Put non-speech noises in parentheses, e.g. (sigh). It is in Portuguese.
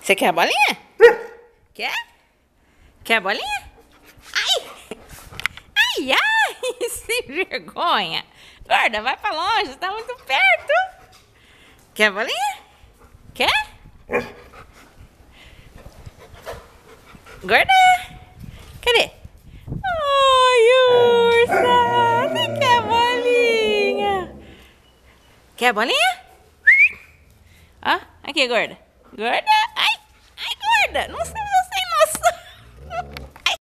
Você quer a bolinha? Quer? Quer a bolinha? Ai! Ai, ai! (laughs) Sem vergonha! Gorda, vai pra longe, tá muito perto! Quer a bolinha? Quer? Gorda! Cadê? Ai, ursa! Você quer a bolinha? Quer a bolinha? Ó, aqui, gorda. Gorda! Ai, ai, gorda! Não sei